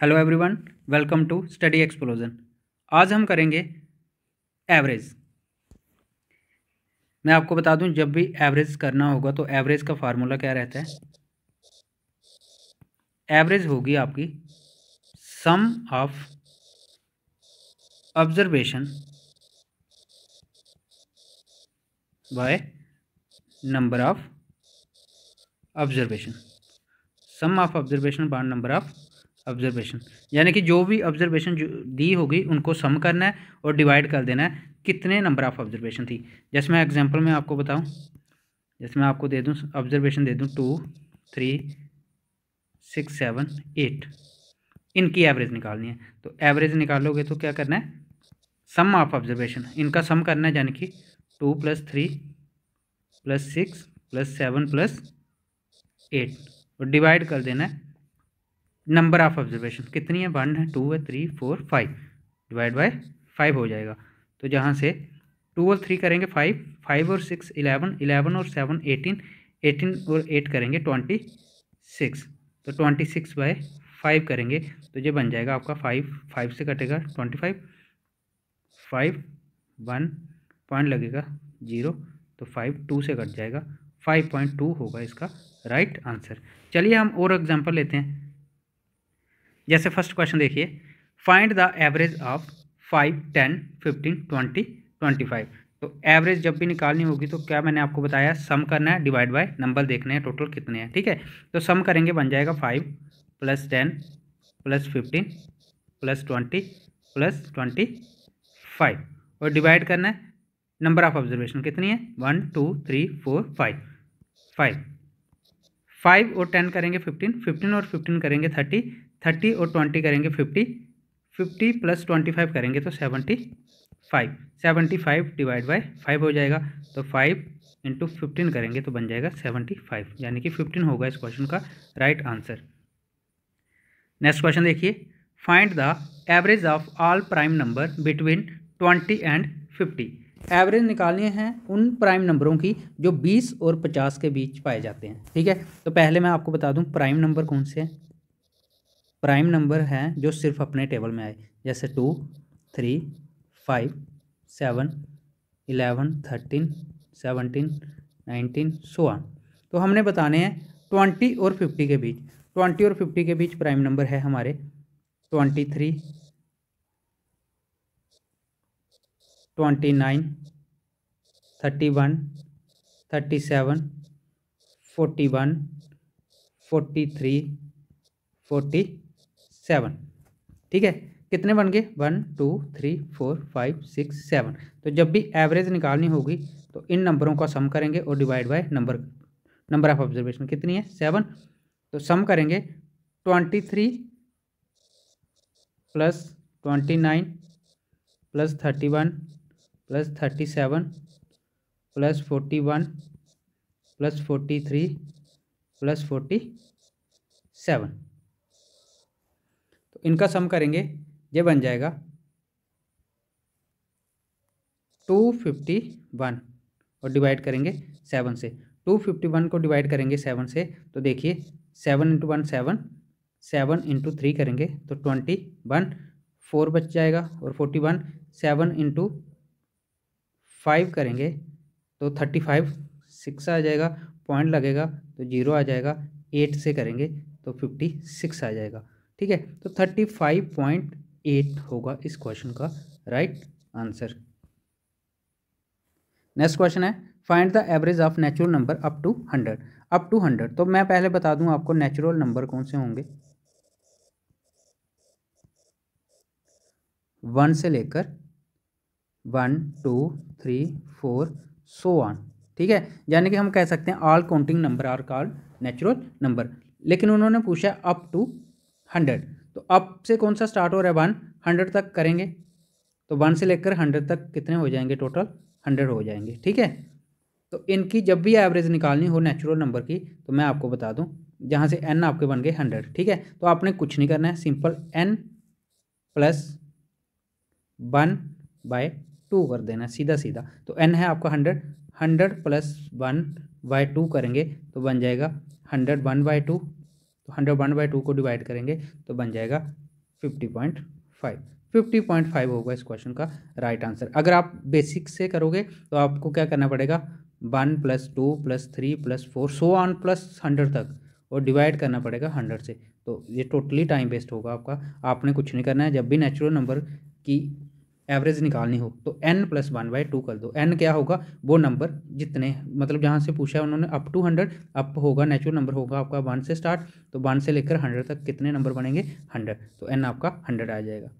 Hello everyone welcome to study explosion आज हम करेंगे एवरेज मैं आपको बता दूँ, जब भी एवरेज करना होगा तो एवरेज का फार्मूला क्या रहता है? एवरेज होगी आपकी sum of observation by number of observation sum of observation by number of observation यानी कि जो भी ऑब्जर्वेशन दी होगी, उनको सम करना है और डिवाइड कर देना है, कितने नंबर ऑफ़ ऑब्जर्वेशन थी। जैसे मैं एग्जांपल में आपको बताऊँ, जैसे मैं आपको दे दूँ ऑब्जर्वेशन दे दूँ two three six seven eight इनकी एवरेज निकालनी है। तो एवरेज निकालोगे तो क्या करना है? सम ऑफ़ ऑब्जर्वेशन इनका सम करना है यानी कि two plus three plus six plus seven plus eight और डिवाइड कर देना है। नंबर ऑफ़ ऑब्जर्वेशन कितनी है? वन है टू है three, four, five. Divide by five हो जाएगा। तो जहाँ से टू और थ्री करेंगे फाइव फाइव और सिक्स, इलेवन इलेवन और सेवन, एटीन एटीन और एट करेंगे ट्वेंटी सिक्स। तो ट्वेंटी सिक्स बाय फाइव करेंगे तो ये बन जाएगा आपका फाइव फाइव से कटेगा twenty five. Five, one point लगेगा ज़ीरो तो फाइव टू से कट जाएगा। फाइव पॉइंट टू होगा इसका राइट आंसर। चलिए हम और एग्जांपल लेते हैं। जैसे फ़र्स्ट क्वेश्चन देखिए find the average of five ten fifteen twenty twenty five तो एवरेज जब भी निकालनी होगी तो क्या मैंने आपको बताया सम करना है डिवाइड बाय नंबर देखने हैं टोटल कितने हैं, ठीक है? तो सम करेंगे, बन जाएगा five plus ten plus fifteen plus twenty plus twenty five और डिवाइड करना है नंबर ऑफ़ ऑब्जर्वेशन कितनी है? One two three four five five five और टेन करेंगे फिफ्टीन फिफ्टीन और फिफ्टीन करेंगे थर्टी थर्टी और ट्वेंटी करेंगे fifty fifty plus twenty five करेंगे तो seventy five seventy five divide by five हो जाएगा तो फाइव इंटू फिफ्टीन करेंगे तो बन जाएगा सेवेंटी फाइव यानी कि फिफ्टीन होगा इस क्वेश्चन का राइट आंसर नेक्स्ट क्वेश्चन देखिए। Find the average of all prime number between twenty and fifty average निकालनी है उन प्राइम नंबरों की जो बीस और पचास के बीच पाए जाते हैं। ठीक है? तो पहले मैं आपको बता दूँ प्राइम नंबर कौन से हैं। प्राइम नंबर हैं जो सिर्फ़ अपने टेबल में आए। जैसे two three five seven eleven thirteen seventeen nineteen so तो हमने बताने हैं ट्वेंटी और फिफ्टी के बीच। ट्वेंटी और फिफ्टी के बीच प्राइम नंबर है हमारे twenty three twenty nine thirty one thirty seven forty one forty three forty seven. ठीक है? कितने बन गए? One, two, three, four, five, six, seven. तो जब भी एवरेज निकालनी होगी तो इन नंबरों का सम करेंगे और divide by number number of observation. कितनी है? सेवन। तो सम करेंगे, twenty three plus twenty nine plus thirty one plus thirty seven plus forty one plus forty three plus forty seven. इनका सम करेंगे, ये बन जाएगा टू फिफ्टी वन और डिवाइड करेंगे सेवन से। टू फिफ्टी वन को डिवाइड करेंगे सेवन से तो देखिए seven into one seven seven into three करेंगे तो ट्वेंटी वन फोर बच जाएगा और forty one seven into five करेंगे तो थर्टी फाइव सिक्स आ जाएगा पॉइंट लगेगा तो ज़ीरो आ जाएगा एट से करेंगे तो फिफ्टी सिक्स आ जाएगा। ठीक है? तो थर्टी फाइव पॉइंट एट होगा इस क्वेश्चन का राइट आंसर नेक्स्ट क्वेश्चन है find the average of natural number up to hundred up to hundred तो मैं पहले बता दूँ आपको नेचुरल नंबर कौन से होंगे? वन से लेकर one two three four so one ठीक है? यानी कि हम कह सकते हैं all counting number are called natural number लेकिन उन्होंने पूछा अप टू हंड्रेड। तो अब से कौन सा स्टार्ट हो रहा है वन हंड्रेड तक करेंगे। तो वन से लेकर हंड्रेड तक कितने हो जाएँगे टोटल हंड्रेड हो जाएँगे, ठीक है? तो इनकी जब भी एवरेज निकालनी हो नेचुरल नंबर की तो मैं आपको बता दूँ, जहाँ से एन आपके बन गए हंड्रेड, ठीक है? तो आपने कुछ नहीं करना है simple n plus one by two कर देना सीधा सीधा। तो एन है आपका hundred hundred plus one by two करेंगे तो बन जाएगा हंड्रेड वन बाय टू तो हंड्रेड वन बाई टू को डिवाइड करेंगे तो बन जाएगा fifty point five. Fifty point five होगा इस क्वेश्चन का राइट आंसर। अगर आप बेसिक से करोगे तो आपको क्या करना पड़ेगा? One plus two plus three plus four, so on plus hundred तक, और डिवाइड करना पड़ेगा हंड्रेड से। तो ये टोटली टाइम वेस्ट होगा आपका। आपने कुछ नहीं करना है। जब भी नेचुरल नंबर की एवरेज निकालनी हो तो n plus one by two कर दो। एन क्या होगा? वो नंबर जितने मतलब जहाँ से पूछा है उन्होंने अप टू हंड्रेड अप होगा नेचुरल नंबर होगा आपका वन से स्टार्ट तो वन से लेकर हंड्रेड तक कितने नंबर बनेंगे? हंड्रेड तो एन आपका हंड्रेड आ जाएगा।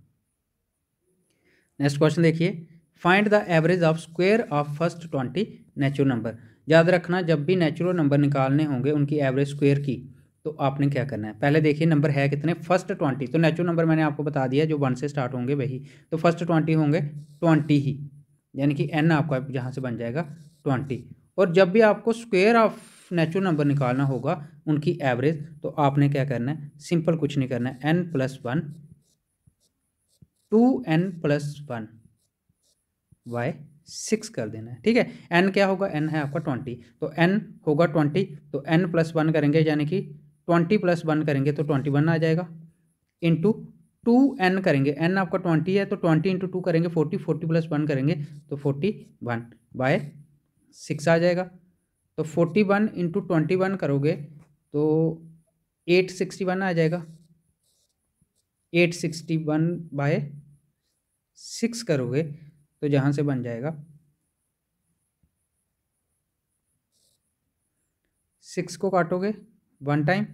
नेक्स्ट क्वेश्चन देखिए। Find the average of square of first twenty natural number याद रखना, जब भी नेचुरल नंबर निकालने होंगे, उनकी एवरेज स्क्वेयर की तो आपने क्या करना है? पहले देखिए नंबर है कितने? फ़र्स्ट ट्वेंटी तो नेचुरल नंबर मैंने आपको बता दिया जो वन से स्टार्ट होंगे वही। तो फ़र्स्ट ट्वेंटी होंगे ट्वेंटी ही। यानी कि एन आपका जहाँ से बन जाएगा ट्वेंटी और जब भी आपको स्क्वेयर ऑफ़ नेचुरल नंबर निकालना होगा, उनकी एवरेज तो आपने क्या करना है? सिंपल कुछ नहीं करना है। N plus one two n plus one by six कर देना है। ठीक है? एन क्या होगा? एन है आपका ट्वेंटी तो एन होगा ट्वेंटी तो एन प्लस वन करेंगे, यानी कि ट्वेंटी प्लस वन करेंगे तो ट्वेंटी वन आ जाएगा। इंटू टू एन करेंगे। एन आपका ट्वेंटी है तो ट्वेंटी इंटू टू करेंगे, फोर्टी फोर्टी प्लस वन करेंगे तो फोर्टी वन बाय सिक्स आ जाएगा। तो forty one into twenty one करोगे तो एट सिक्सटी वन आ जाएगा। Eight sixty one by six करोगे तो जहाँ से बन जाएगा। सिक्स को काटोगे वन टाइम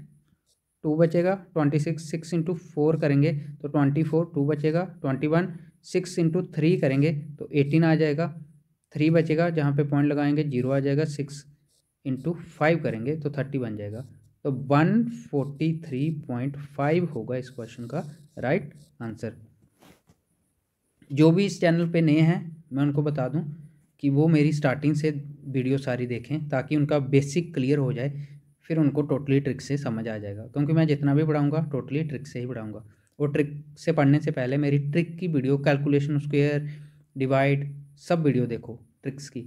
टू बचेगा, twenty six six into four करेंगे तो ट्वेंटी फोर टू बचेगा, twenty one, six into three करेंगे तो एटीन आ जाएगा, थ्री बचेगा, जहाँ पे पॉइंट लगाएँगे, ज़ीरो आ जाएगा, सिक्स इंटू फाइव करेंगे तो थर्टी बन जाएगा तो one forty three point five होगा इस क्वेश्चन का राइट आंसर। जो भी इस चैनल पे नए हैं, मैं उनको बता दूँ कि वो मेरी स्टार्टिंग से वीडियो सारी देखें, ताकि उनका बेसिक क्लियर हो जाए फिर उनको टोटली ट्रिक से समझ आ जाएगा। क्योंकि मैं जितना भी पढ़ाऊँगा टोटली ट्रिक से ही पढ़ाऊँगा। और ट्रिक से पढ़ने से पहले मेरी ट्रिक की वीडियो कैलकुलेशन स्क्वेयर डिवाइड सब वीडियो देखो ट्रिक्स की,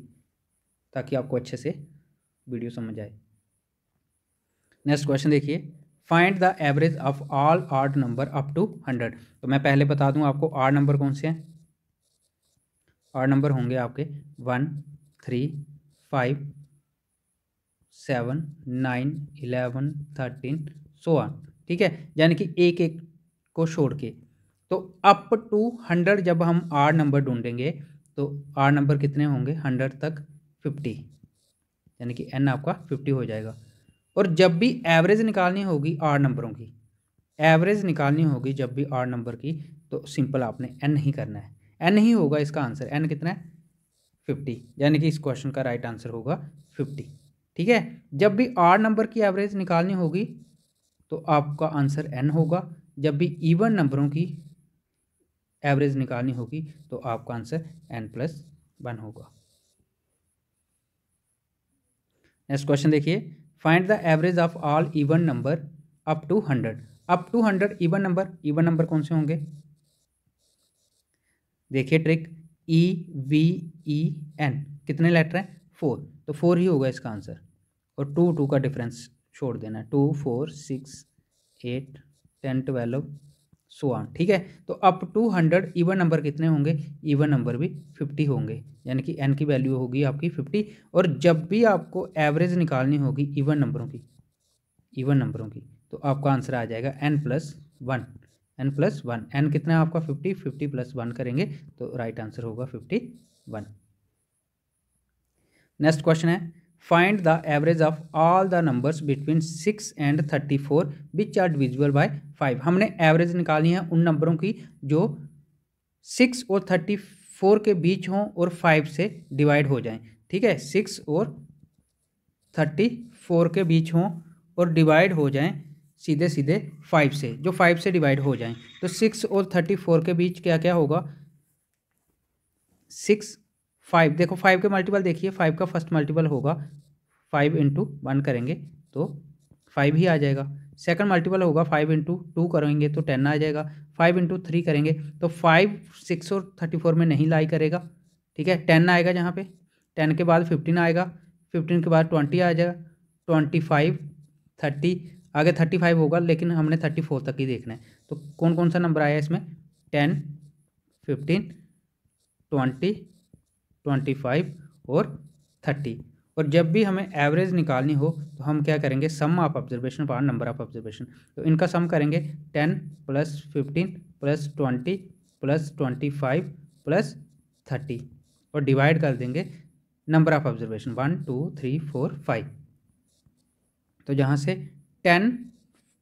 ताकि आपको अच्छे से वीडियो समझ आए। नेक्स्ट क्वेश्चन देखिए। Find the average of all odd number up to hundred तो मैं पहले बता दूँ आपको आर नंबर कौन से हैं? आर नंबर होंगे आपके one three five seven, nine, eleven, thirteen so one ठीक है? यानी कि एक एक को छोड़ के। तो अप टू हंड्रेड जब हम आर नंबर ढूंढेंगे तो आर नंबर कितने होंगे? हंड्रेड तक फिफ्टी यानी कि एन आपका फिफ्टी हो जाएगा। और जब भी एवरेज निकालनी होगी आर नंबरों की एवरेज निकालनी होगी जब भी आर नंबर की तो सिंपल आपने एन ही करना है। एन ही होगा इसका आंसर एन कितना है? फिफ्टी यानी कि इस क्वेश्चन का राइट आंसर होगा फिफ्टी ठीक है? जब भी आर नंबर की एवरेज निकालनी होगी तो आपका आंसर एन होगा। जब भी इवन नंबरों की एवरेज निकालनी होगी तो आपका आंसर एन प्लस वन होगा। नेक्स्ट क्वेश्चन देखिए। Find the average of all even number up to hundred up to hundred even number even number कौन से होंगे? देखिए trick E V E N कितने लेटर हैं? फोर तो फोर ही होगा इसका आंसर और टू टू का डिफरेंस छोड़ देना है। Two, four, six, eight, ten, twelve, so ठीक है? तो up to hundred even number कितने होंगे? इवन नंबर भी फिफ्टी होंगे, यानी कि एन की वैल्यू होगी आपकी फिफ्टी। और जब भी आपको एवरेज निकालनी होगी इवन नंबरों की, इवन नंबरों की तो आपका आंसर आ जाएगा n plus one n plus one n कितना है आपका? फिफ्टी फिफ्टी प्लस वन करेंगे तो राइट आंसर होगा फिफ्टी वन। नेक्स्ट क्वेश्चन है। Find the average of all the numbers between six and thirty four which are divisible by five हमने average निकाली है उन नंबरों की जो सिक्स और थर्टी फोर के बीच हों और फाइव से डिवाइड हो जाएँ। ठीक है? सिक्स और थर्टी फोर के बीच हों और डिवाइड हो जाएँ सीधे सीधे फाइव से। जो फाइव से डिवाइड हो जाएँ। तो सिक्स और थर्टी फोर के बीच क्या क्या होगा? सिक्स फाइव, देखो फाइव के मल्टीपल देखिए, फाइव का फ़र्स्ट मल्टीपल होगा। फाइव इंटू वन करेंगे तो फाइव ही आ जाएगा। सेकंड मल्टीपल होगा, फाइव इंटू टू करेंगे तो टेन आ जाएगा। फाइव इंटू थ्री करेंगे तो फाइव सिक्स और थर्टी फोर में नहीं लाई करेगा। ठीक है? टेन आएगा जहाँ पे। टेन के बाद फिफ्टीन आएगा। फिफ्टीन के बाद ट्वेंटी आ जाएगा। ट्वेंटी फाइव थर्टी आगे थर्टी फाइव होगा, लेकिन हमने थर्टी फोर तक ही देखना है। तो कौन कौन सा नंबर आया इसमें? Ten fifteen twenty twenty five और थर्टी और जब भी हमें एवरेज निकालनी हो तो हम क्या करेंगे? Sum of observation per number of observation तो इनका सम करेंगे ten plus fifteen plus twenty plus twenty five plus thirty और डिवाइड कर देंगे number of observation one two three four five तो जहाँ से टेन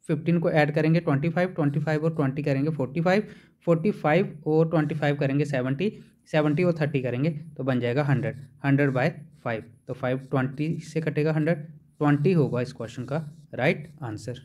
फिफ्टीन को ऐड करेंगे ट्वेंटी फाइव ट्वेंटी फाइव और ट्वेंटी करेंगे फोर्टी फाइव फोर्टी फाइव और ट्वेंटी फाइव करेंगे सेवेंटी सेवेंटी और थर्टी करेंगे तो बन जाएगा हंड्रेड। हंड्रेड बाय फाइव तो फाइव ट्वेंटी से कटेगा हंड्रेड। ट्वेंटी होगा इस क्वेश्चन का राइट आंसर।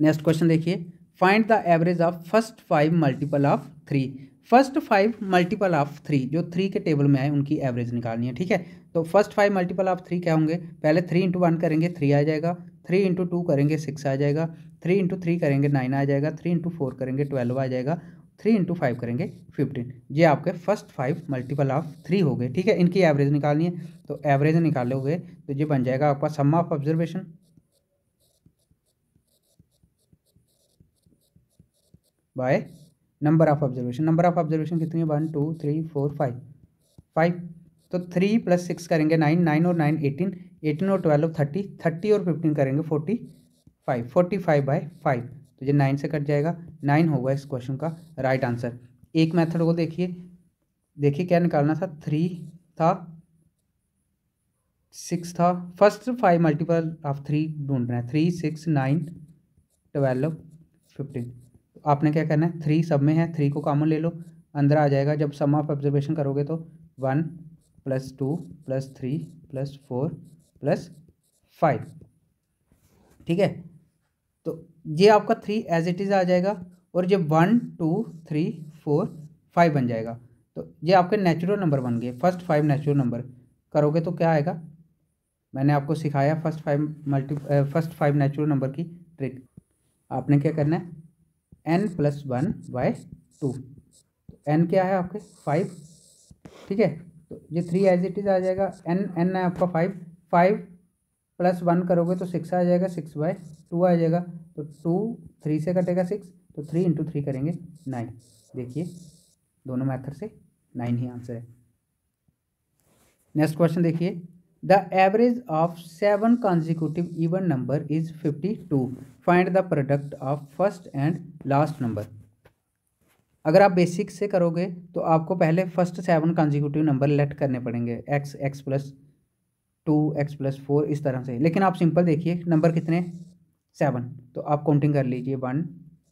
नेक्स्ट क्वेश्चन देखिए। Find the average of first five multiple of three. First five multiple of three, जो थ्री के टेबल में आए, उनकी एवरेज निकालनी है, ठीक है? तो first five multiple of three क्या होंगे? पहले थ्री इंटू वन करेंगे, थ्री आ जाएगा। थ्री इंटू टू करेंगे, सिक्स आ जाएगा। थ्री इंटू थ्री करेंगे, नाइन आ जाएगा। थ्री इंटू फोर करेंगे, ट्वेल्व आ जाएगा। थ्री इंटू फाइव करेंगे, फिफ्टीन। ये आपके first five multiple of three हो गए, ठीक है? इनकी एवरेज निकालनी है तो एवरेज निकालोगे तो ये बन जाएगा आपका sum of observation. By, number of observation. Number of observation कितनी है? One, two, three, four, five. Five तो थ्री प्लस सिक्स करेंगे नाइन नाइन और नाइन एटीन। एटीन और ट्वेल्व, थर्टी। थर्टी और फिफ्टीन करेंगे forty five. Forty five by five. तो ये नाइन से कट जाएगा। नाइन होगा इस क्वेश्चन का राइट आंसर एक मेथड को देखिए। देखिए क्या निकालना था? थ्री था सिक्स था। First five multiple of three ढूंढना है। Three six nine twelve fifteen आपने क्या करना है? थ्री सब में है। थ्री को कॉमन ले लो। अंदर आ जाएगा। जब सम ऑफ़ ऑब्जर्वेशन करोगे तो one plus two plus three plus four plus five ठीक है? तो ये आपका थ्री एज इट इज़ आ जाएगा और ये one two three four five बन जाएगा। तो ये आपके नेचुरल नंबर बन गए। फ़र्स्ट फाइव नेचुरल नंबर करोगे तो क्या आएगा? मैंने आपको सिखाया first five multi first five natural number की ट्रिक आपने क्या करना है? N plus one by two n क्या है आपके? फाइव ठीक है? तो ये थ्री एज इट इज़ आ जाएगा। एन एन है आपका फाइव फाइव प्लस वन करोगे तो सिक्स आ जाएगा, सिक्स बाय टू आ जाएगा तो टू थ्री से कटेगा सिक्स तो थ्री इंटू थ्री करेंगे नाइन। देखिए, दोनों मैथड से नाइन ही आंसर है। नेक्स्ट क्वेश्चन देखिए, the average of seven consecutive even number is fifty two. Find the product of first and last number. अगर आप बेसिक से करोगे तो आपको पहले first seven consecutive number let करने पड़ेंगे, x x plus two x plus four इस तरह से। लेकिन आप सिंपल देखिए, नंबर कितने? सेवन। तो आप काउंटिंग कर लीजिए। One,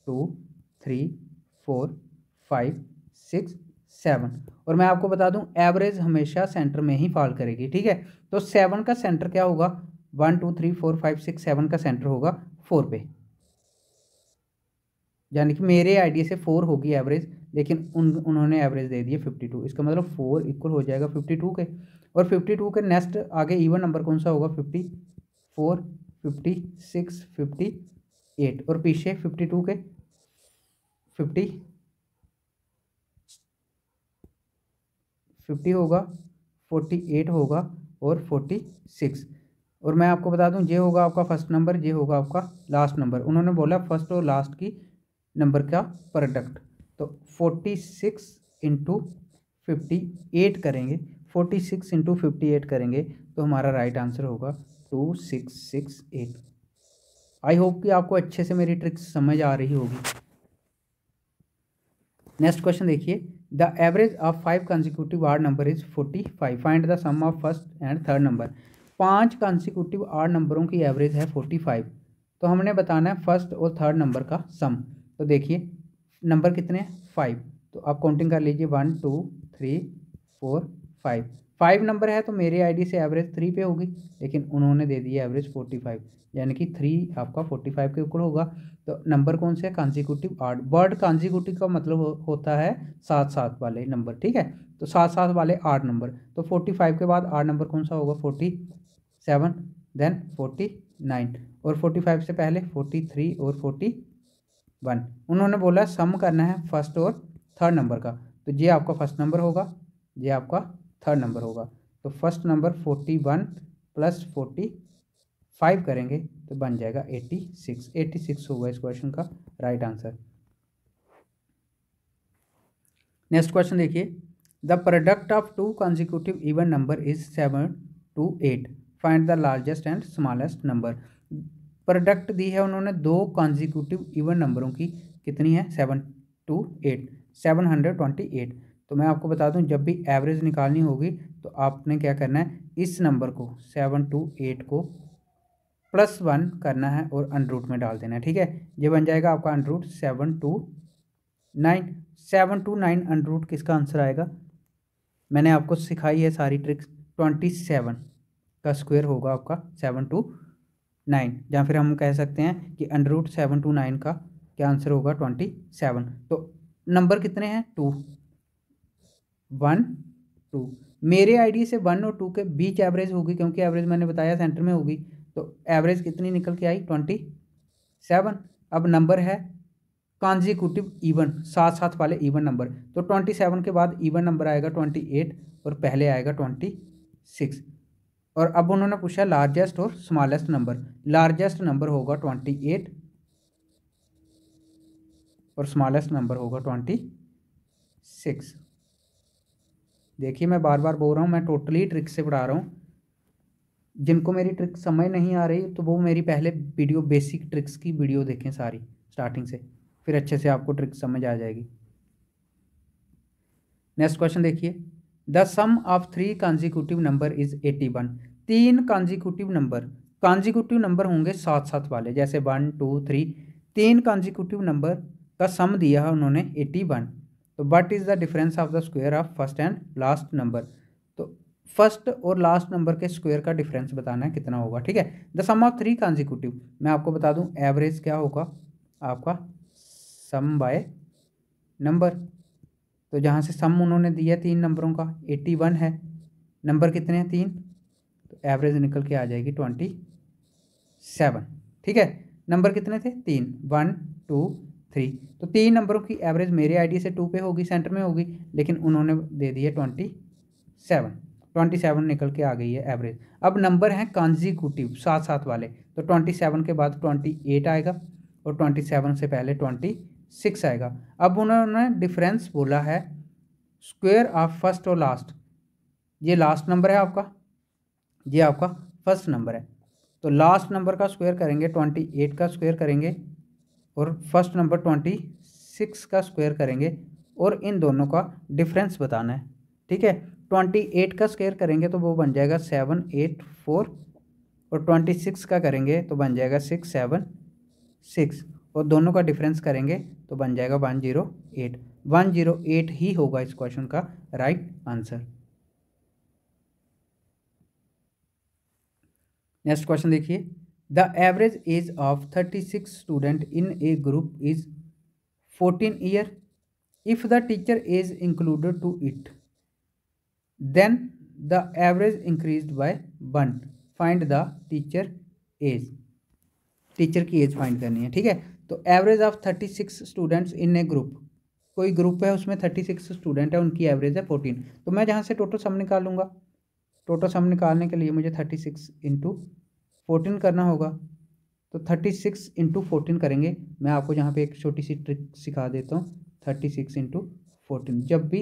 two, three, four, five, six, seven. और मैं आपको बता दूँ, एवरेज हमेशा सेंटर में ही फॉल करेगी, ठीक है? तो सेवन का सेंटर क्या होगा? One, two, three, four, five, six, seven का सेंटर होगा फोर पे। यानी कि मेरे आइडिया से फोर होगी एवरेज। लेकिन उन, उन्होंने एवरेज दे दिए फिफ्टी टू इसका मतलब फोर इक्वल हो जाएगा फिफ्टी टू के। और फिफ्टी टू के नेक्स्ट आगे इवन नंबर कौन सा होगा? Fifty four fifty six fifty eight और पीछे फिफ्टी टू के फिफ्टी फिफ्टी होगा फोर्टी एट होगा और फोर्टी सिक्स और मैं आपको बता दूँ, ये होगा आपका फ़र्स्ट नंबर ये होगा आपका लास्ट नंबर उन्होंने बोला फ़र्स्ट और लास्ट की नंबर का प्रोडक्ट तो forty six into fifty eight करेंगे। Forty six into fifty eight करेंगे तो हमारा राइट आंसर होगा two six six eight I hope कि आपको अच्छे से मेरी ट्रिक्स समझ आ रही होगी। नेक्स्ट क्वेश्चन देखिए। The average of five consecutive are number is forty five find the sum of first and third number पाँच कंसिक्यूटिव आर नंबरों की एवरेज है फोर्टी फाइव तो हमने बताना है फ़र्स्ट और थर्ड नंबर का सम तो देखिए। नंबर कितने हैं? फाइव तो आप काउंटिंग कर लीजिए. One two three four five five number है तो मेरे आईडी से एवरेज थ्री पे होगी लेकिन उन्होंने दे दी एवरेज फोर्टी फाइव यानी कि थ्री आपका फोर्टी फाइव के ऊपर होगा. तो नंबर कौन से? कॉन्जिक्यूटिव आठ वर्ड कॉन्जिक्यूटिव का मतलब हो, होता है सात सात वाले नंबर ठीक है? तो सात सात वाले आठ नंबर तो फोर्टी फाइव के बाद आठ नंबर कौन सा होगा? Forty seven then forty nine और फोर्टी फाइव से पहले फोर्टी थ्री और फोर्टी वन। उन्होंने बोला, सम करना है फ़र्स्ट और थर्ड नंबर का। तो ये आपका फ़र्स्ट नंबर होगा, ये आपका थर्ड नंबर होगा। तो first number forty one plus forty five करेंगे तो बन जाएगा एट्टी सिक्स। एट्टी सिक्स होगा इस क्वेश्चन का राइट आंसर। नेक्स्ट क्वेश्चन देखिए। The product of two consecutive even number is seven two eight. Find the largest and smallest number. Product दी है उन्होंने दो कॉन्जिक्यूटिव इवन नंबरों की। कितनी है? Seven two eight seven hundred twenty eight तो मैं आपको बता दूँ, जब भी एवरेज निकालनी होगी तो आपने क्या करना है? इस नंबर को सेवन टू एट को प्लस वन करना है और अनरूट में डाल देना है, ठीक है? ये बन जाएगा आपका under root seven two nine seven two nine under root किसका आंसर आएगा? मैंने आपको सिखाई है सारी ट्रिक्स ट्वेंटी सेवन का स्क्वायर होगा आपका सेवन टू नाइन, या फिर हम कह सकते हैं कि under root seven two nine का क्या आंसर होगा? ट्वेंटी सेवन तो नंबर कितने हैं? टू वन टू मेरे आईडी से वन और टू के बीच एवरेज होगी, क्योंकि एवरेज मैंने बताया सेंटर में होगी। तो एवरेज कितनी निकल के आई? ट्वेंटी सेवन अब नंबर है कॉन्जिक्यूटिव इवन साथ साथ वाले इवन नंबर तो ट्वेंटी सेवन के बाद इवन नंबर आएगा ट्वेंटी एट और पहले आएगा ट्वेंटी सिक्स और अब उन्होंने पूछा लार्जेस्ट और स्मॉलेस्ट नंबर लार्जेस्ट नंबर होगा ट्वेंटी एट और स्मॉलेस्ट नंबर होगा ट्वेंटी सिक्स देखिए मैं बार बार बोल रहा हूँ, मैं टोटली ट्रिक से पढ़ा रहा हूँ। जिनको मेरी ट्रिक समझ नहीं आ रही तो वो मेरी पहले वीडियो बेसिक ट्रिक्स की वीडियो देखें सारी स्टार्टिंग से। फिर अच्छे से आपको ट्रिक समझ आ जाएगी। नेक्स्ट क्वेश्चन देखिए। The sum of three consecutive number is eighty one तीन कॉन्जिक्यूटिव नंबर कॉन्जिक्यूटिव नंबर होंगे साथ साथ वाले, जैसे वन टू थ्री तीन कॉन्जिक्यूटिव नंबर का सम दिया है उन्होंने एटी वन तो what is the difference of the square of first and last number तो फ़र्स्ट और लास्ट नंबर के स्क्वेयर का डिफरेंस बताना है, कितना होगा, ठीक है? The sum of three consecutive मैं आपको बता दूँ एवरेज क्या होगा? आपका सम बाय नंबर तो जहाँ से सम उन्होंने दिया तीन नंबरों का एट्टी वन है। नंबर कितने हैं? तीन। तो एवरेज निकल के आ जाएगी ट्वेंटी सेवन ठीक है? नंबर कितने थे? तीन। वन टू थ्री तो तीन नंबरों की एवरेज मेरे आईडी से टू पे होगी सेंटर में होगी, लेकिन उन्होंने दे दिए ट्वेंटी सेवन ट्वेंटी सेवन निकल के आ गई है एवरेज अब नंबर हैं कॉन्जिक्यूटिव सात सात वाले। तो ट्वेंटी सेवन के बाद ट्वेंटी एट आएगा और ट्वेंटी सेवन से पहले ट्वेंटी सिक्स आएगा। अब उन्होंने डिफरेंस बोला है स्क्वेयर ऑफ़ फ़र्स्ट और लास्ट ये लास्ट नंबर है आपका? ये आपका फ़र्स्ट नंबर है। तो लास्ट नंबर का स्क्वायर करेंगे ट्वेंटी एट का स्क्वायर करेंगे और फ़र्स्ट नंबर ट्वेंटी सिक्स का स्क्वायर करेंगे और इन दोनों का डिफरेंस बताना है। ठीक है? ट्वेंटी एट का स्क्वायर करेंगे तो वो बन जाएगा सेवन एट फोर और ट्वेंटी सिक्स का करेंगे तो बन जाएगा सिक्स सेवन सिक्स और दोनों का डिफरेंस करेंगे तो बन जाएगा one zero eight one zero eight ही होगा इस क्वेश्चन का राइट आंसर नेक्स्ट क्वेश्चन देखिए. The average age of thirty six student in a group is fourteen year if the teacher age included to it then the average increase by one find the teacher age teacher की age find करनी है, ठीक है? तो average of thirty six students in a group कोई group है, उसमें thirty six student है, उनकी एवरेज है फोर्टीन तो मैं जहाँ से टोटल सम निकालूँगा? टोटल सम निकालने के लिए मुझे थर्टी सिक्स इंटू फोर्टीन करना होगा। तो थर्टी सिक्स इंटू फोर्टीन करेंगे। मैं आपको यहाँ पे एक छोटी सी ट्रिक सिखा देता हूँ। थर्टी सिक्स इंटू फोर्टीन जब भी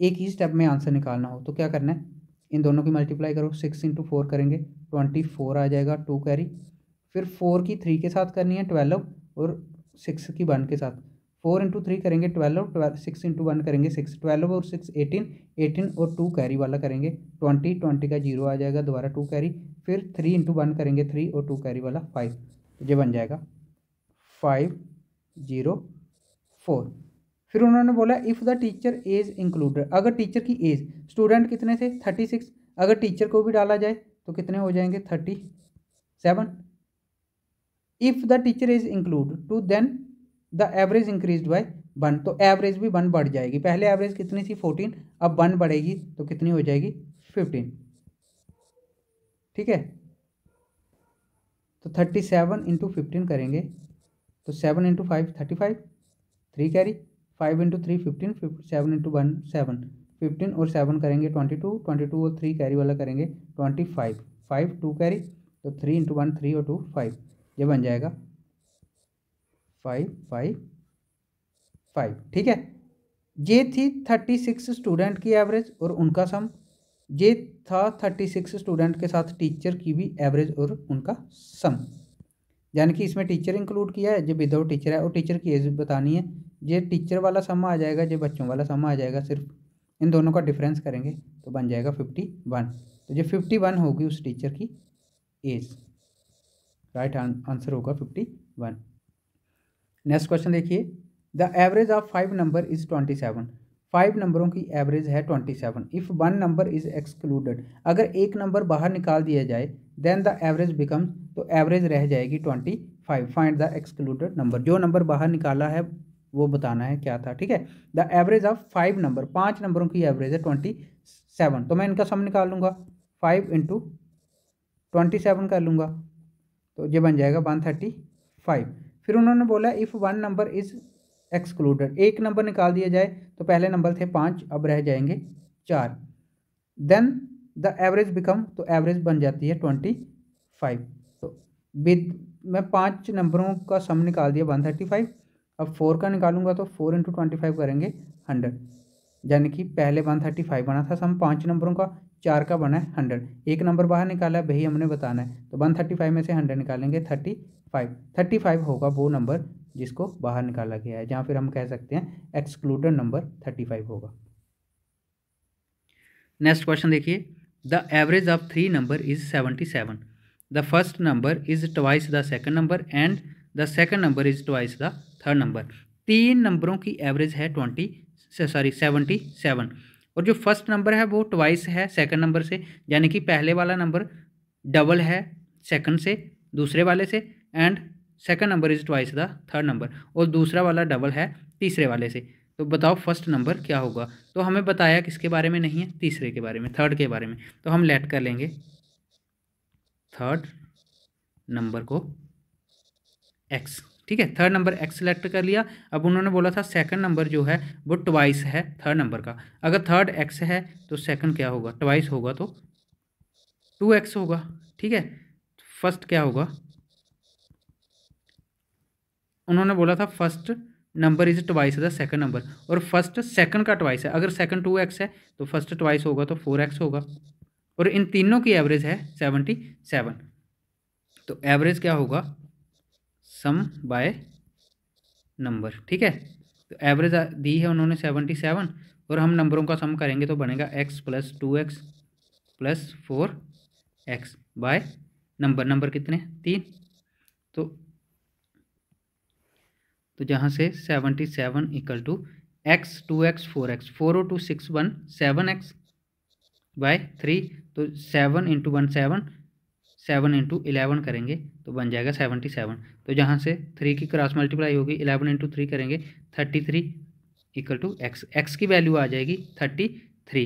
एक ही स्टेप में आंसर निकालना हो तो क्या करना है? इन दोनों की मल्टीप्लाई करो। सिक्स इंटू फोर करेंगे। ट्वेंटी फोर आ जाएगा टू कैरी फिर फोर की थ्री के साथ करनी है ट्वेल्व और सिक्स की वन के साथ। फोर इंटू थ्री करेंगे twelve twelve six into one करेंगे सिक्स ट्वेल्व और सिक्स एटीन एटीन और टू कैरी वाला करेंगे। ट्वेंटी ट्वेंटी का ज़ीरो आ जाएगा, दोबारा टू कैरी फिर थ्री इंटू वन करेंगे थ्री और टू कैरी वाला फाइव तो ये बन जाएगा फाइव ज़ीरो फोर फिर उन्होंने बोला if the teacher age included अगर टीचर की एज स्टूडेंट कितने थे? थर्टी सिक्स अगर टीचर को भी डाला जाए तो कितने हो जाएँगे? Thirty seven if the teacher is include to then the average increase by one तो एवरेज भी वन बढ़ जाएगी। पहले एवरेज कितनी थी? फोर्टीन अब वन बढ़ेगी तो कितनी हो जाएगी? फिफ्टीन ठीक है? तो थर्टी सेवन इंटू फिफ्टीन करेंगे। तो seven into five thirty five three carry five into three fifteen seven into one seven fifteen और सेवन करेंगे ट्वेंटी टू ट्वेंटी टू और थ्री कैरी वाला करेंगे twenty five five two carry तो three into one three और two five ये बन जाएगा फाइव फाइव फाइव ठीक है? ये थी थर्टी सिक्स स्टूडेंट की एवरेज और उनका सम ये था थर्टी सिक्स स्टूडेंट के साथ टीचर की भी एवरेज और उनका सम यानी कि इसमें टीचर इंक्लूड किया है जो विदाउट टीचर है, और टीचर की एज बतानी है। ये टीचर वाला सम आ जाएगा जो बच्चों वाला सम आ जाएगा, सिर्फ़ इन दोनों का डिफरेंस करेंगे तो बन जाएगा फिफ्टी वन तो जो फिफ्टी वन होगी उस टीचर की एज राइट आंसर होगा फिफ्टी वन नेक्स्ट क्वेश्चन देखिए. The average of five number is twenty seven five नंबरों की एवरेज है twenty seven if one number is excluded अगर एक नंबर बाहर निकाल दिया जाए देन द एवरेज बिकम्स तो एवरेज रह जाएगी twenty five find the excluded number जो नंबर बाहर निकाला है, वो बताना है क्या था, ठीक है? The average of five number पाँच नंबरों की एवरेज है ट्वेंटी सेवन तो मैं इनका सम निकाल लूँगा. फाइव इंटू ट्वेंटी सेवन कर लूँगा. तो ये बन जाएगा वन थर्टी फाइव फिर उन्होंने बोला if one number is excluded एक नंबर निकाल दिया जाए तो पहले नंबर थे पाँच, अब रह जाएँगे चार। देन द एवरेज बिकम तो एवरेज बन जाती है ट्वेंटी फाइव तो विद मैं पाँच नंबरों का सम निकाल दिया वन थर्टी फाइव अब फोर का निकालूँगा तो फोर इंटू ट्वेंटी फाइव करेंगे हंड्रेड यानी कि पहले वन थर्टी फाइव बना था सम पाँच नंबरों का चार का बना है हंड्रेड एक नंबर बाहर निकाला है, वही हमने बताना है। तो वन थर्टी फाइव में से हंड्रेड निकालेंगे थर्टी फाइव थर्टी फाइव होगा वो नंबर जिसको बाहर निकाला गया है, जहाँ फिर हम कह सकते हैं एक्सक्लूडेड नंबर थर्टी फाइव होगा। नेक्स्ट क्वेश्चन देखिए। The average of three number is seventy seven the first number is twice the second number and the second number is twice the third number तीन नंबरों की average है twenty sorry seventy seven और जो first number है, वो twice है second number से, यानी कि पहले वाला नंबर डबल है सेकंड से, दूसरे वाले से and second number is twice the third number और दूसरा वाला डबल है तीसरे वाले से। तो बताओ फ़र्स्ट नंबर क्या होगा? तो हमें बताया किसके बारे में नहीं है? तीसरे के बारे में थर्ड के बारे में। तो हम लेट कर लेंगे। थर्ड नंबर को एक्स ठीक है? थर्ड नंबर एक्स सेलेक्ट कर लिया। अब उन्होंने बोला था सेकंड नंबर जो है, वो ट्वाइस है थर्ड नंबर का। अगर थर्ड एक्स है तो सेकंड क्या होगा? ट्वाइस होगा तो टू एक्स होगा, ठीक है? फ़र्स्ट क्या होगा? उन्होंने बोला था first number is twice the second number और फ़र्स्ट सेकंड का ट्वाइस है। अगर सेकंड टू एक्स है तो फ़र्स्ट ट्वाइस होगा तो फोर एक्स होगा। और इन तीनों की एवरेज है सेवेंटी सेवन तो एवरेज क्या होगा? सम बाय नंबर ठीक है? तो एवरेज दी है उन्होंने सेवेंटी सेवन और हम नंबरों का सम करेंगे तो बनेगा x plus two x plus four x by number number कितने? तीन। तो तो जहाँ से seventy seven equal to x two x four x four o two six one seven x by three तो seven into one seven seven into eleven करेंगे तो बन जाएगा सेवेंटी सेवन। तो जहाँ से थ्री की क्रॉस मल्टीप्लाई होगी, इलेवन इंटू थ्री करेंगे thirty three equal to x x की वैल्यू आ जाएगी थर्टी थ्री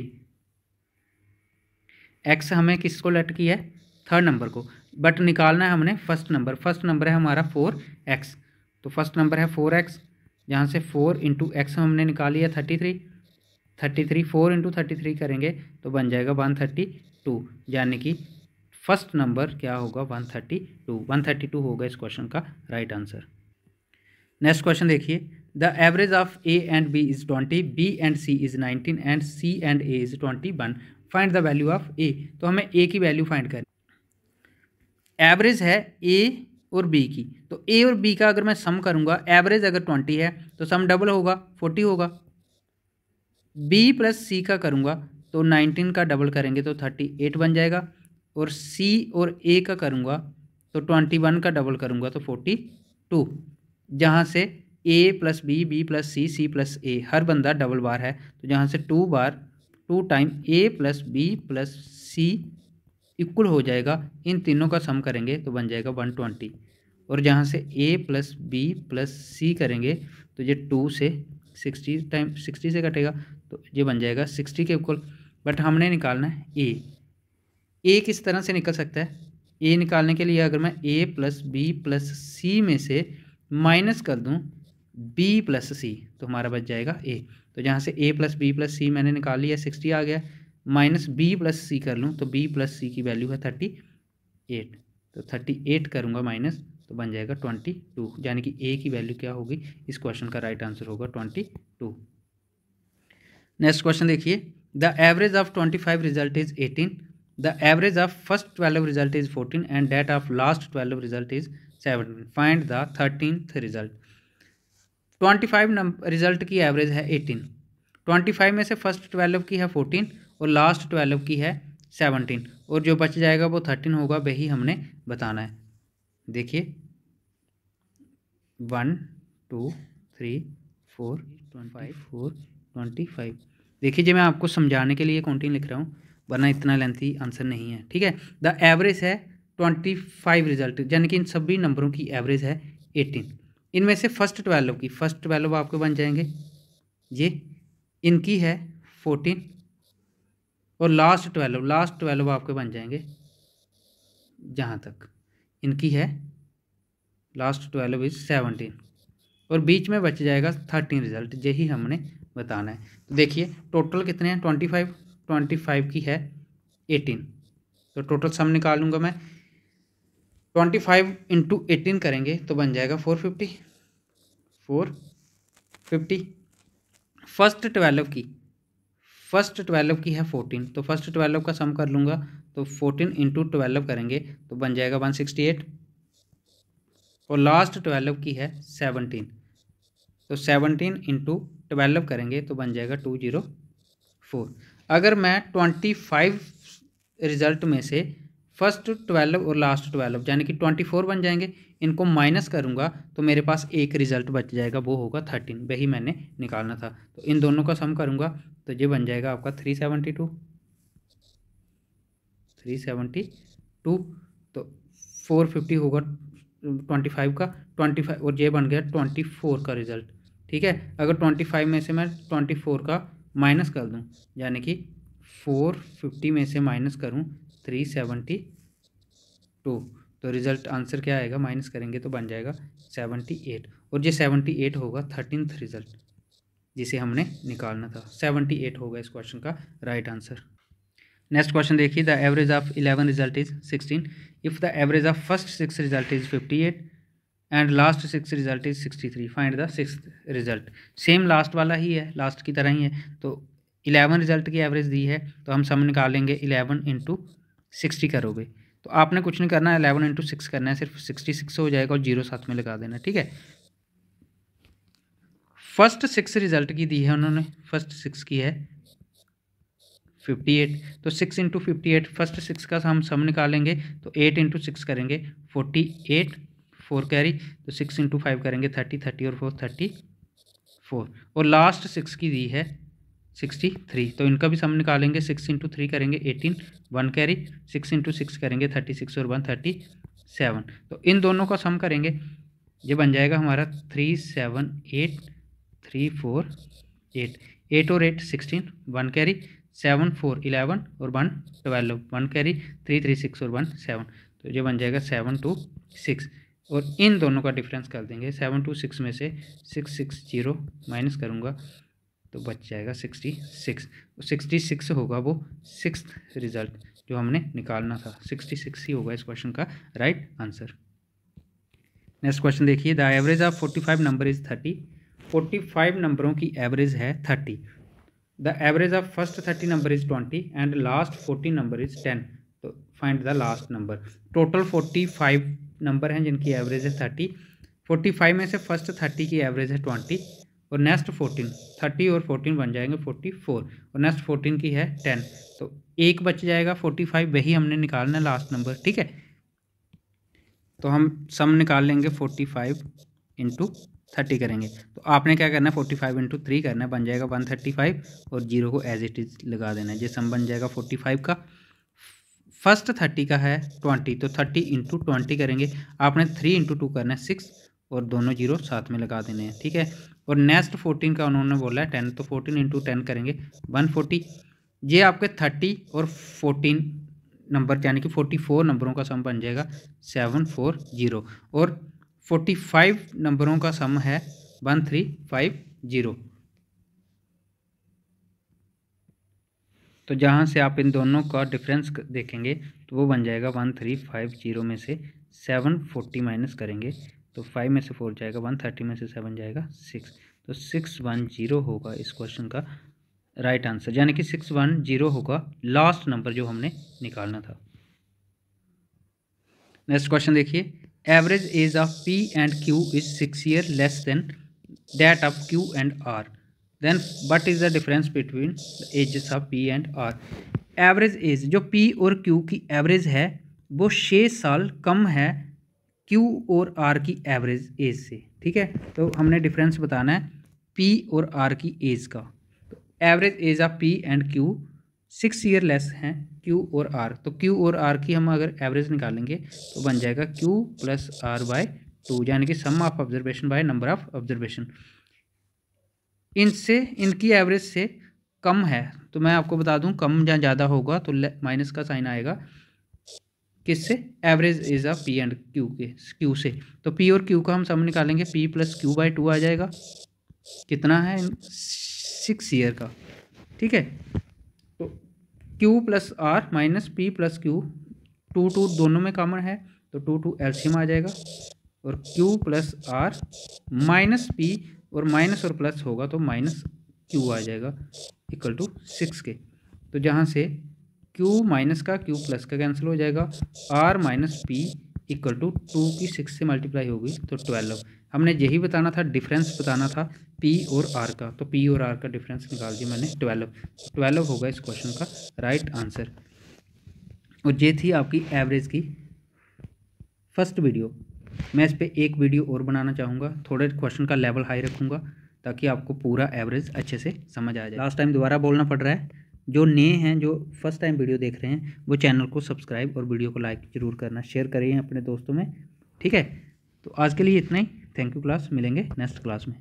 एक्स हमें किसको लेट किया है? थर्ड नंबर को। बट निकालना है हमने फ़र्स्ट नंबर फ़र्स्ट नंबर है हमारा फोर एक्स तो फ़र्स्ट नंबर है फोर एक्स जहाँ से फोर इंटू एक्स हमने निकाली है thirty three thirty three four into thirty three करेंगे तो बन जाएगा वन थर्टी टू यानी कि फ़र्स्ट नंबर क्या होगा? One thirty two. One thirty two होगा इस क्वेश्चन का राइट आंसर। नेक्स्ट क्वेश्चन देखिए। The average of A and B is twenty, B and C is nineteen, and C and A is twenty one. Find the value of A. तो हमें ए की value find करें average है ए और B की। तो ए और बी का अगर मैं सम करूँगा, एवरेज अगर ट्वेंटी है तो सम डबल होगा, फोर्टी होगा। बी प्लस सी का करूँगा तो नाइनटीन का डबल करेंगे तो थर्टी एट बन जाएगा। और सी और ए का करूँगा तो ट्वेंटी वन का डबल करूँगा तो फोर्टी टू जहाँ से A plus B B plus C C plus A हर बंदा डबल बार है। तो जहाँ से two bar two time A plus B plus C equal हो जाएगा, इन तीनों का सम करेंगे तो बन जाएगा वन ट्वेंटी और जहाँ से A plus B plus C करेंगे तो ये टू से सिक्सटी टाइम सिक्सटी से कटेगा तो ये बन जाएगा सिक्सटी के इक्वल बट हमने निकालना है ए ए किस तरह से निकल सकता है? ए निकालने के लिए अगर मैं A plus B plus C में से माइनस कर दूँ बी प्लस सी तो हमारा बच जाएगा ए तो जहाँ से A plus B plus C मैंने निकाल लिया सिक्सटी आ गया माइनस बी प्लस सी कर लूँ तो बी प्लस सी की वैल्यू है थर्टी एट तो थर्टी एट करूँगा माइनस तो बन जाएगा ट्वेंटी टू यानी कि ए की वैल्यू क्या होगी? इस क्वेश्चन का राइट आंसर होगा ट्वेंटी टू नेक्स्ट क्वेश्चन देखिए. The average of twenty five result is eighteen the average of first twelve result is fourteen and that of last twelve result is seventeen find the thirteenth result twenty five number result की average है eighteen twenty five में से first twelve की है fourteen और last twelve की है seventeen और जो बच जाएगा वो थर्टीन होगा वही हमने बताना है। देखिए। One two three four twenty five four twenty five देखिए जी मैं आपको समझाने के लिए कॉन्टिन लिख रहा हूँ। वरना इतना लेंथी आंसर नहीं है, ठीक है? द एवरेज है ट्वेंटी फाइव रिज़ल्ट यानी कि इन सभी नंबरों की एवरेज है एटीन इनमें से फ़र्स्ट ट्वेल्व की फ़र्स्ट ट्वेल्व आपके बन जाएँगे। ये इनकी है फोर्टीन और लास्ट ट्वेल्व लास्ट ट्वेल्व आपके बन जाएँगे जहाँ तक। इनकी है लास्ट ट्वेल्व इज़ सेवनटीन और बीच में बच जाएगा थर्टीन रिज़ल्ट यही हमने बताना है। तो देखिए टोटल कितने हैं? ट्वेंटी फाइव ट्वेंटी फाइव की है, एटीन। तो टोटल सम निकालूँगा मैं। ट्वेंटी फाइव इंटू एटीन करेंगे तो बन जाएगा four fifty. Four fifty. First twelve की, फ़र्स्ट ट्वेल्व की है फोर्टीन। तो फ़र्स्ट ट्वेल्व का सम कर लूँगा तो फोर्टीन इंटू ट्वेल्व करेंगे तो बन जाएगा वन सिक्सटी एट। और लास्ट ट्वेल्व की है सेवनटीन। तो सेवनटीन इंटू ट्वेल्व करेंगे तो बन जाएगा टू ज़ीरो फोर। अगर मैं ट्वेंटी फाइव रिज़ल्ट में से फ़र्स्ट ट्वेल्व और लास्ट ट्वेल्व यानी कि ट्वेंटी फोर बन जाएँगे, इनको माइनस करूँगा तो मेरे पास एक रिज़ल्ट बच जाएगा, वो होगा थर्टीन वही मैंने निकालना था। तो इन दोनों का सम करूँगा तो ये बन जाएगा आपका three seventy two three seventy two तो फोर फिफ्टी होगा ट्वेंटी फाइव का ट्वेंटी फाइव और ये बन गया ट्वेंटी फोर का रिज़ल्ट ठीक है? अगर ट्वेंटी फाइव में से मैं ट्वेंटी फोर का माइनस कर दूँ, यानी कि फोर फिफ्टी में से माइनस करूँ थ्री सेवेंटी टू। तो रिज़ल्ट आंसर क्या आएगा? माइनस करेंगे तो बन जाएगा सेवेंटी एट। और ये सेवेंटी एट होगा थर्टीनथ रिज़ल्ट, जिसे हमने निकालना था। सेवेंटी एट होगा इस क्वेश्चन का राइट आंसर नेक्स्ट क्वेश्चन देखिए the average of eleven result is sixteen if the average of first six result is fifty eight and last six result is sixty three find the six result same last वाला ही है last की तरह ही है। तो eleven result की average दी है तो हम सम निकालेंगे इलेवन इंटू सिक्सटी करोगे। तो आपने कुछ नहीं करना है अलेवन इंटू सिक्स करना है, सिर्फ़ सिक्सटी सिक्स हो जाएगा और ज़ीरो साथ में लगा देना, ठीक है? फ़र्स्ट सिक्स रिज़ल्ट की दी है उन्होंने फ़र्स्ट सिक्स की है फिफ्टी एट तो six into fifty eight first six का हम सम निकालेंगे तो एट इंटू सिक्स करेंगे फोर्टी एट फोर कैरी तो सिक्स इंटू फाइव करेंगे थर्टी थर्टी और फोर, थर्टी फोर। और लास्ट सिक्स की दी है सिक्सटी थ्री तो इनका भी सम निकालेंगे सिक्स इंटू थ्री करेंगे eighteen one carry six into six करेंगे थर्टी सिक्स और वन थर्टी सेवन तो इन दोनों का सम करेंगे, ये बन जाएगा हमारा three seven eight three four eight eight और eight sixteen one carry seven four eleven और one twelve one carry three three six और वन सेवन तो ये बन जाएगा सेवन टू सिक्स और इन दोनों का डिफरेंस कर देंगे। सेवन टू सिक्स में से सिक्स सिक्स ज़ीरो माइनस करूँगा तो बच जाएगा सिक्सटी सिक्स सिक्सटी सिक्स होगा वो सिक्स रिज़ल्ट जो हमने निकालना था। सिक्सटी सिक्स ही होगा इस क्वेश्चन का राइट आंसर नेक्स्ट क्वेश्चन देखिए the average of forty five number is thirty forty five नंबरों की एवरेज है thirty the average of first thirty number is twenty and last forty number is ten तो find the last number total forty five number हैं जिनकी average है thirty forty five में से first thirty की एवरेज है twenty और next fourteen thirty और फोर्टीन बन जाएँगे फोर्टी फोर और नेक्स्ट फोर्टीन की है टेन तो एक बच जाएगा फोर्टी फाइव वही हमने निकालना है लास्ट नंबर ठीक है? तो हम सम निकाल लेंगे फोर्टी फाइव इंटू थर्टी करेंगे। तो आपने क्या करना है? फोर्टी फाइव इंटू थ्री करना है, बन जाएगा वन थर्टी फाइव और ज़ीरो को एज इट इज़ लगा देना है। ये सम बन जाएगा फोर्टी फाइव का। फ़र्स्ट थर्टी का है ट्वेंटी तो थर्टी इंटू ट्वेंटी करेंगे। आपने थ्री इंटू टू करना है सिक्स और दोनों ज़ीरो साथ में लगा देने हैं, ठीक है? और नेक्स्ट फोर्टीन का उन्होंने बोला है टेन तो फोर्टीन इंटू टेन करेंगे वन फोर्टी ये आपके थर्टी और फोर्टीन नंबर, यानी कि फोर्टी फोर नंबरों का सम बन जाएगा सेवन फोर ज़ीरो और फोर्टी फाइव नंबरों का सम है वन थ्री फाइव ज़ीरो तो जहाँ से आप इन दोनों का डिफरेंस देखेंगे तो वो बन जाएगा वन थ्री फाइव ज़ीरो में से सेवन फोर्टी माइनस करेंगे तो फाइव में से फोर जाएगा, वन थर्टी में से सेवन जाएगा, सिक्स। तो सिक्स वन ज़ीरो होगा इस क्वेश्चन का राइट आंसर यानी कि सिक्स वन ज़ीरो होगा लास्ट नंबर जो हमने निकालना था। नेक्स्ट क्वेश्चन देखिए। Average age of P and Q is six year less than that of Q and R then what is the difference between the ages of P and R average age जो P और Q की average है, वो छः साल कम है Q और R की एवरेज एज से, ठीक है? तो हमने डिफरेंस बताना है पी और आर की एज का। तो average age of P and Q six year less हैं क्यू और आर तो क्यू और आर की हम अगर एवरेज निकालेंगे तो बन जाएगा Q plus R by two यानी कि sum of observation by number of observation इनसे, इनकी एवरेज से कम है। तो मैं आपको बता दूँ, कम या ज़्यादा होगा तो माइनस का साइन आएगा। किससे? Average is a P and Q के क्यू से। तो पी और क्यू का हम सब निकालेंगे। P plus Q by two आ जाएगा। कितना है? सिक्स ईयर का। ठीक है? तो Q plus R minus P plus Q two two दोनों में कॉमन है। तो टू टू एल्शियम आ जाएगा। और Q plus R minus P और माइनस और प्लस होगा तो माइनस क्यू आ जाएगा इक्वल टू सिक्स के। तो जहाँ से क्यू माइनस का क्यू प्लस का कैंसिल हो जाएगा। R minus P equal to two की सिक्स से मल्टीप्लाई होगी तो ट्वेल्व हमने यही बताना था डिफरेंस बताना था पी और आर का। तो पी और आर का डिफरेंस निकाल दिया मैंने ट्वेल्व ट्वेल्व होगा इस क्वेश्चन का राइट आंसर और ये थी आपकी एवरेज की फ़र्स्ट वीडियो मैं इस पर एक वीडियो और बनाना चाहूँगा, थोड़े क्वेश्चन का लेवल हाई रखूँगा, ताकि आपको पूरा एवरेज अच्छे से समझ आ जाए। लास्ट टाइम दोबारा बोलना पड़ रहा है, जो नए हैं, जो फ़र्स्ट टाइम वीडियो देख रहे हैं, वो चैनल को सब्सक्राइब और वीडियो को लाइक ज़रूर करना शेयर करिए अपने दोस्तों में, ठीक है? तो आज के लिए इतना ही। थैंक यू क्लास मिलेंगे नेक्स्ट क्लास में।